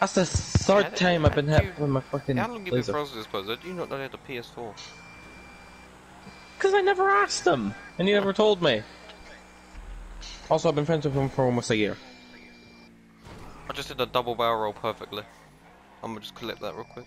That's the third Yeah, time I've been dude, hit with my fucking How long have you been frozen? friends this? Do you not know they had a PS4? Because I never asked them, and you never told me. Also, I've been friends with him for almost a year. I just did a double barrel roll perfectly. I'm gonna just clip that real quick.